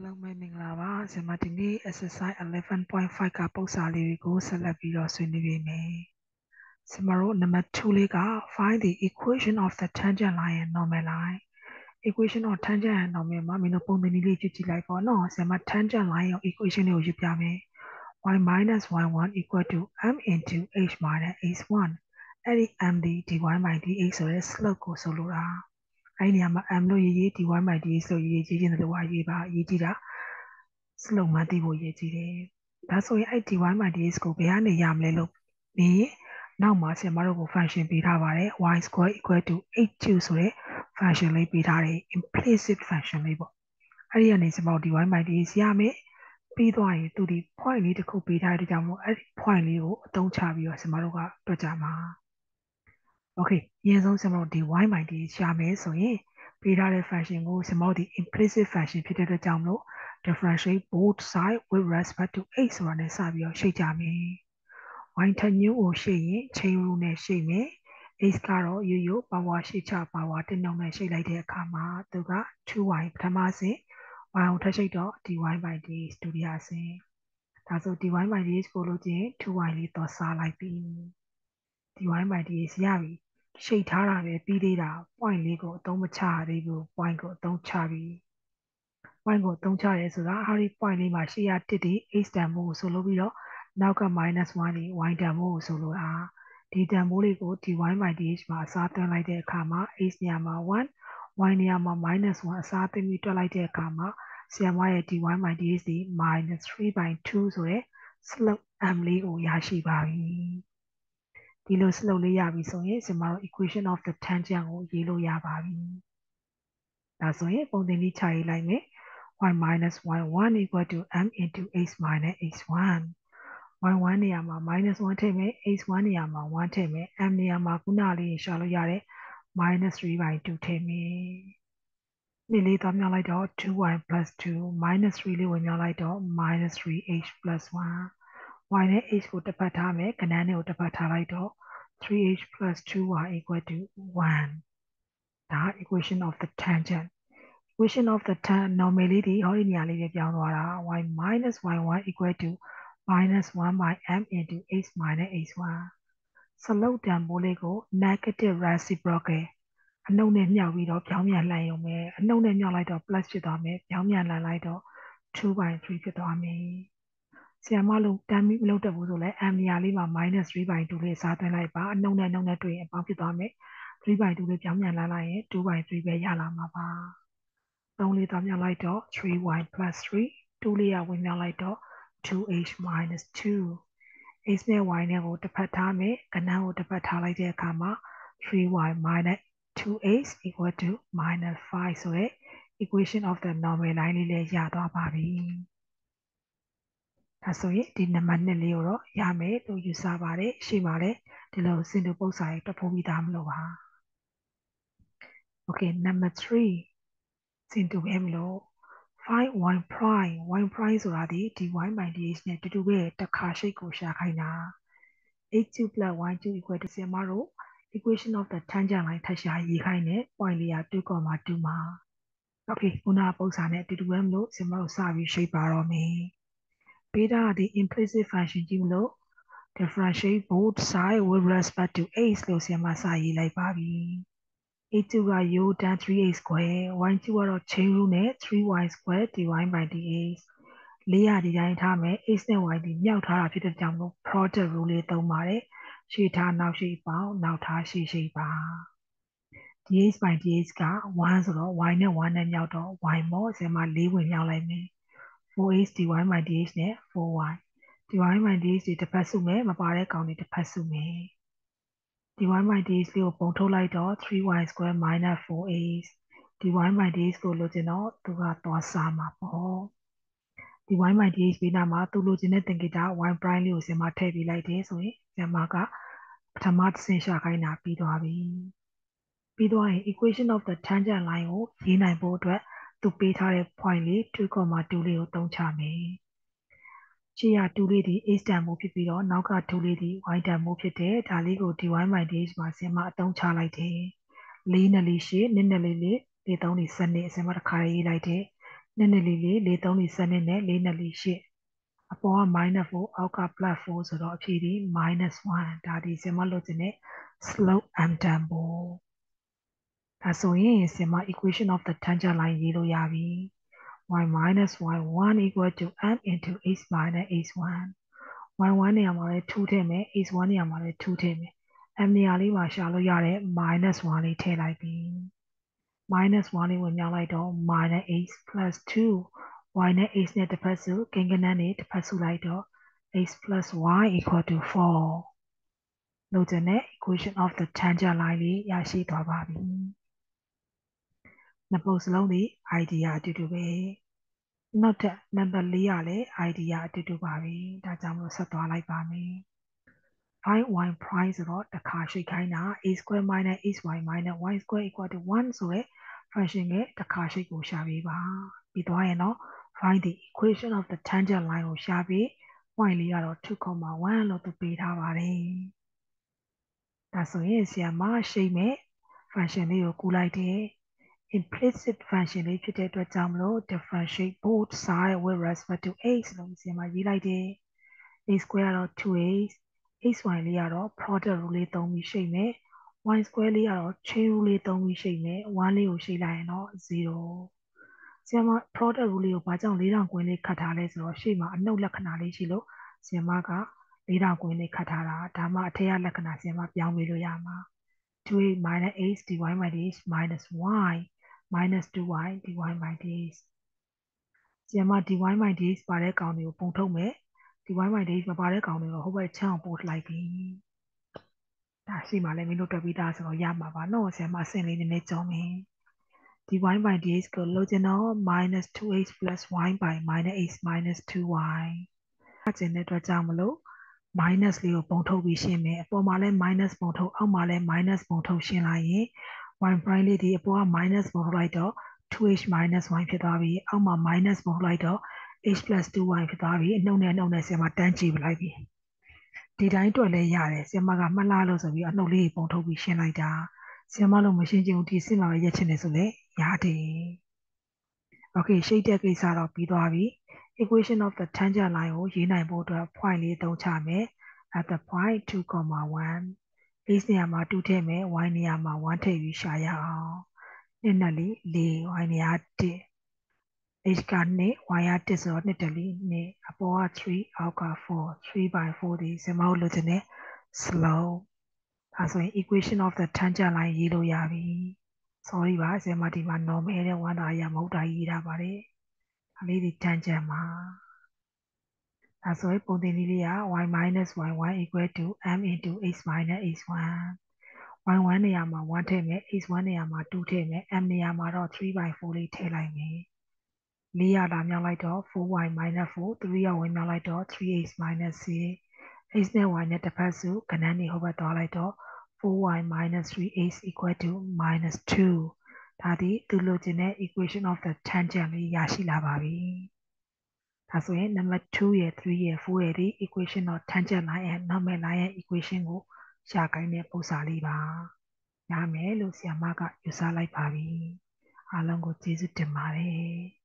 အားလုံးပဲမင်္ဂလာပါဆင်မဒီနေ့ exercise 11.5ကပုံစာလေးတွေကိုဆက်လက်ပြီးတော့ဆွေးနွေးပေးမယ်ဆင်မတို့ number 2လေးက find the equation of the tangent line and normal line equation of tangent and normal မှာမင်းတို့ပုံသဏ္ဍာန်လေးကြည့်ကြည့်လိုက်ပေါ့နော်ဆင်မ tangent line ရော equation လေးကိုယူပြမယ် y minus y1 equal to m into h minus h1 အဲ့ဒီ m ဒီ dy by dx ဆိုတဲ့ slope ကိုဆိုလိုတာ အဲ့ဒီနေရာမှာ m လို့ရေးရေး dy by dx လို့ရေးရေးကြည့်ခြင်းလို့ရေးပါရေးကြည့်တာ slope မှသိဖို့ရေးကြည့်တယ်ဒါဆိုရင်အဲ့ dy by dx ကိုဘယ်ကနေရမလဲလို့ပြီးရင်နောက်မှာဆရာမတို့ကို function ပေးထားပါတယ် y square equal to 8q ဆိုတဲ့ function လေးပေးထားတယ် implicit function လေးပေါ့အဲ့ဒီကနေဆရာမတို့ dy by dx ရမယ်ပြီးသွားရင်သူဒီ point လေးတစ်ခုပေးထားတဲ့ကြောင့်မို့အဲ့ဒီ point လေးကိုအသုံးချပြီးတော့ဆရာမတို့ကတွက်ကြမှာ okay အရင်ဆုံးကျွန်တော်တို့ဒီ y by d ရှာမယ်ဆိုရင်ပေးထားတဲ့ function ကိုကျွန်တော်တို့ဒီ implicit function ဖြစ်တဲ့အတွက်ကြောင့်မလို့ differentiate both side with respect to x ဆိုတာနဲ့စပြီးတော့ရှင်းကြမယ် y ထက်ညို့ကိုရှင်းရင် chain rule နဲ့ရှင်းမယ် x ကတော့ရိုးရိုး power ရှင်းချ power တစ်နှုန်းနဲ့ရှင်းလိုက်တဲ့အခါမှာသူက 2y ပထမဆင့် y ကိုထပ်ရှိတော့ dy by dx ဒုတိယဆင့်ဒါဆို dy by dx ကိုလို့ချင်း 2y လေးတော့စားလိုက်ပြီ dy by dx ရပြီ ရှိတ်ထားတာပဲပြီးသေးတာ point လေးကိုအသုံးမချရသေးဘူး point ကိုအသုံးချပြီ point ကိုအသုံးချရဲဆိုတာဟာဒီ point လေးမှာရှေ့ရတစ်ဒီ x တန်ဖိုးကိုဆိုလို့ပြီးတော့နောက်က -1 ဒီ y တန်ဖိုးကိုဆိုလိုတာဒီတန်ဖိုးလေးကို dy by dx မှာအစားသွင်းလိုက်တဲ့အခါမှာ x နေရာမှာ1 y နေရာမှာ -1 အစားသွင်းပြီးတွက်လိုက်တဲ့အခါမှာဆရာမရဲ့ dy by dx ဒီ -3/2 ဆိုတဲ့ slope m လေးကိုရရှိပါပြီ ဒီလို slope လေးရပြီဆိုရင်ကျွန်တော်တို့ equation of the tangent ကိုရေးလို့ရပါပြီ။ဒါဆိုရင်ပုံသင်လေးခြာရေးလိုက်မယ် y minus y1 equal to m into x minus x1 y1 နေရာမှာ minus 1ထည့်မယ် x1 နေရာမှာ1ထည့်မယ် m နေရာမှာခုနလေးရှာလို့ရတယ် minus 3 by 2ထည့်မယ်။နေ့လေးသွားမြောက်လိုက်တော့ 2y plus 2 minus 3လေးဝင်မြောက်လိုက်တော့ minus 3h plus 1 y နဲ့ h ကိုတစ်ပတ်ထားမယ်ကဏ္ဍနဲ့ကိုတစ်ပတ်ထားလိုက်တော့ 3h plus 2y equal to 1ဒါ equation of the tangent equation of the tangent normally ဒီဟောဒီနေရာလေးတွေပြောင်းသွားတာ y minus y1 equal to minus 1 by m into x minus x1 စလုတ်တန်ဖိုးလေးကို negative reciprocal အနှုတ်နဲ့မြှောက်ပြီးတော့ပြောင်းပြန်လှန်ရုံပဲအနှုတ်နဲ့မြှောက်လိုက်တော့ plus ဖြစ်သွားမယ်ပြောင်းပြန်လှန်လိုက်တော့2 by 3ဖြစ်သွားမယ် ဆီယမလို့တမ်းပြီးမလုပ်တတ်ဘူးဆိုလဲ m နေရာလေးမှာ -3 by 2လေးစားသွင်းလိုက်ပါအနှုတ်နဲ့နှုတ်နဲ့တွေ့ရင်အပေါင်းဖြစ်သွားမယ်3 by 2လေးပြောင်းပြန်လာလိုက်ရင်2 by 3ပဲရလာမှာပါ3လေးသွားမြောက်လိုက်တော့ 3y 3 2လေးရဝင်မြောက်လိုက်တော့ 2h 2 x နဲ့ y နဲ့ကိုတစ်ဖက်ထားမယ်ကဏ္ဍကိုတစ်ဖက်ထားလိုက်တဲ့အခါမှာ 3y 2h equal to -5 ဆိုတဲ့ equation of the normal line လေးလည်းရသွားပါပြီ ဒါဆိုရင်ဒီနံပါတ်2လေးကိုတော့ရမယ်လို့ယူဆပါတယ်ရှိပါလေဒီလိုစင်တူပု္ပ္ပာရေးတဖို့ပြီးသားမလို့ပါ Okay number 3စင်တူပဲမလို့ find y prime y prime ဆိုတာဒီ dy by dx နဲ့တူတူပဲတစ်ခါရှိတ်ကိုရှာခိုင်းတာ h2 y2 equal to ဆင်မတို့ equation of the tangent line ထပ်ရှာရေးခိုင်းတယ် point လေးက2.2မှာ Okay ခုနပုံစံနဲ့အတူတူပဲမလို့ဆင်မတို့စပြီးရှိတ်ပါတော့မယ် ပေးထားတဲ့ implicit function ကြီးမလို့ differentiate both side with respect to x လို့ဆရာမစာရေးလိုက်ပါပြီ a2 က u tan 3x square y2 ကတော့ chain rule နဲ့ 3y square dy by dx လေးရဒီတိုင်းထားမယ် x နဲ့ y ဒီမြောက်ထားတာဖြစ်တဲ့ကြောင့်လို့ product rule လေးသုံးပါတယ်ရှေ့ထားနောက်ရှေ့ပေါင်းနောက်ထားရှေ့ရှေ့ပါ dx by dx က1ဆိုတော့ y နဲ့1နဲ့မြောက်တော့ y မော့ဆရာမ၄ဝင်မြောက်လိုက်မယ် 4x dy by dx နဲ့ 4y dy by dx တွေတစ်ဖက်စုမယ်မပါတဲ့ကောင်တွေတစ်ဖက်စုမယ် dy by dx လေးကိုပုံထုတ်လိုက်တော့ 3y square minus 4x dy by dx ကိုလိုချင်တော့သူကသွားစားမှာပေါ့ dy by dx ပေးတာမှာသူလိုချင်တဲ့သင်္ကေတ y prime လေးကိုဆင်မထည့်ပေးလိုက်တယ်ဆိုရင်ဆင်မကပထမတစ်ဆင့်ရှာခိုင်းတာပြီးသွားပြီပြီးသွားရင် equation of the tangent line ကိုရေးနိုင်ဖို့အတွက် သူပေးထားတဲ့ point လေး2.2လေးကိုသုံးချမယ်ရှေ့ရ2လေးဒီ h တန်မို့ဖြစ်ပြီးတော့နောက်က2လေးဒီ y တန်မို့ဖြစ်တယ်ဒါလေးကို dy by dx မှာဆင်မအသုံးချလိုက်တယ်၄နဲ့၄ရှေ့နစ်နဲ့လေးလေး၄၃လေးစနစ်အစင်မတစ်ခါရေးလိုက်တယ်နည်းနည်းလေးလေးလေးသုံးလေးစနစ်နဲ့လေးနှစ်လေးရှစ်အပေါ်က minus 4အောက်က plus 4ဆိုတော့အဖြေဒီ minus 1ဒါဒီစင်မလို့ခြင်းနဲ့ slope and tempo ဒါဆိုရင်စင်မ equation of the tangent line ရေးလို့ရပြီ y minus y1 equal to m into h minus h1 y1 နေရာမှာလည်း2ထည့်မယ် h1 နေရာမှာလည်း2ထည့်မယ် m နေရာလေးမှာရှာလို့ရတဲ့ minus 1လေးထည့်လိုက်ပြီ minus 1လေးဝင်မြောက်လိုက်တော့ minus h plus 2 y နဲ့ h နဲ့တစ်ဖက်စုကိန်းကနန်းနဲ့တစ်ဖက်စုလိုက်တော့ h plus y equal to 4လို့တဲ့ equation of the tangent line လေးရရှိသွားပါပြီ နှစ်ပုဒ်စလုံးဒီ idea အတူတူပဲနောက်ထပ် number 4ရလည်း idea အတူတူပါပဲဒါကြောင့်မလို့ဆက်သွားလိုက်ပါမယ် find y prime ဆိုတော့တစ်ခါရှိခိုင်းတာ a square minus hy minus y square equal to 1ဆိုရဲ function ရဲ့တစ်ခါရှိကိုရှာပေးပါပြီးသွားရင်တော့ find the equation of the tangent line ကိုရှာပြီး point လေးကတော့2.1လို့သူပေးထားပါတယ်ဒါဆိုရင်ဆရာမရှိမဲ့ function လေးကိုကူလိုက်တယ် implicit function လေးဖြစ်တဲ့အတွက်ကြောင့်မလို့ differentiate both side with respect to x လို့ဆရာမရေးလိုက်တယ် a square ကတော့ 2x xy လေးကတော့ product rule လေးသုံးပြီးရှိမယ် y square လေးကတော့ chain rule လေးသုံးပြီးရှိမယ်1လေးကိုရှိလိုက်ရင်တော့0ဆီယမ product rule လေးကိုဘာကြောင့်၄တောင်ကွင်းလေးခတ်ထားလဲဆိုတော့ရှေ့မှာအနှုတ်လက္ခဏာလေးရှိလို့ဆီယမက၄တောင်ကွင်းလေးခတ်ထားတာဒါမှအထက်ကလက္ခဏာဆီယမပြောင်းပေးလို့ရမှာ 2a minus h dy by dx minus y minus 2y dy by dx ဆီယမ dy by dx ပါတဲ့ကောင်တွေကိုပုံထုတ်မယ် dy by dx မပါတဲ့ကောင်တွေကိုဟိုဘက်ချမ်းအောင်ပို့လိုက်ပြီဒါရှိမှလည်းမင်းတို့တွေ့ပြီးသားဆိုတော့ရမှာပါနော်ဆီယမအဆင့်လေးနည်းနည်းကြောင်းမယ် dy by dx ကိုလိုချင်တော့ minus 2h plus y by minus h minus 2y အကျဉ်းတဲ့အတွက်ကြောင့်မလို့ minus လေးကိုပုံထုတ်ပြီးရှင်းမယ်အပေါ်မှာလည်း minus ပုံထုတ်အောက်မှာလည်း minus ပုံထုတ်ရှင်းလိုက်ရင် y prime လေးဒီအပေါ်က minus ပုံထုတ်လိုက်တော့ 2h minus y ဖြစ်သွားပြီအောက်မှာ minus ပုံထုတ်လိုက်တော့ h plus 2y ဖြစ်သွားပြီအနှုတ်နဲ့အနှုတ်နဲ့ဆရာမတန်းကြည့်ပလိုက်ပြီဒီတိုင်းတွေ့လဲရတယ်ဆရာမကမှတ်လားလို့ဆိုပြီးအနှုတ်လေးပုံထုတ်ပြီးရှင်းလိုက်တာဆရာမလို့မရှင်းချင်ဘူးဒီစစ်မှာပဲရက်ချင်တယ်ဆိုလေရတယ် Okay ရှိတ်တဲ့ကိစ္စတော့ပြီးသွားပြီ equation of the tangent line ကိုရေးနိုင်ဖို့အတွက် point လေးသုံးချမယ် at the point 2,1 x နေရာမှာ2ထည့်မယ် y နေရာမှာ1ထည့်ပြီးရှာရအောင်နှစ်နဲ့လေး4 y နေရာ1 h က2 y က1ဆိုတော့နှစ်တလီနှစ်အပေါ်က3အောက်က4 3 by 4ဒီစမောက်လို့ခြင်းနဲ့ slope ဒါဆိုရင် equation of the tangent line ရေးလို့ရပြီ sorry ပါဆရာမဒီမှာ normal တဲ့ဝမ်းတာရမဟုတ်တာရေးထားပါတယ်အလေးဒီ tangent မှာ ဒါဆိုရင်ပုံသင်နည်းလေးက y minus y1 equal to m into x minus x1 y1 နေရာမှာ1ထည့်မယ် x1 နေရာမှာ2ထည့်မယ် m နေရာမှာတော့3 by 4လေးထည့်လိုက်မယ်4ရလာမြောက်လိုက်တော့ 4y minus 4 3ရဝင်မြောက်လိုက်တော့ 3x minus 6 x နဲ့ y နဲ့တစ်ဖက်စုကဏ္ဍနေဟိုဘက်သွားလိုက်တော့ 4y minus 3x equal to minus 2ဒါဒီသူလိုချင်တဲ့ equation of the tangent လေးရရှိလာပါပြီ ဒါဆိုရင် number 2ရယ်3ရယ်4ရယ်ဒီ equation of tangent line and normal line ရဲ့ equation ကိုရှာခိုင်းတဲ့ပုံစံလေးပါရမယ်လို့ဆရာမကယူဆလိုက်ပါပြီအားလုံးကိုကျေးဇူးတင်ပါတယ်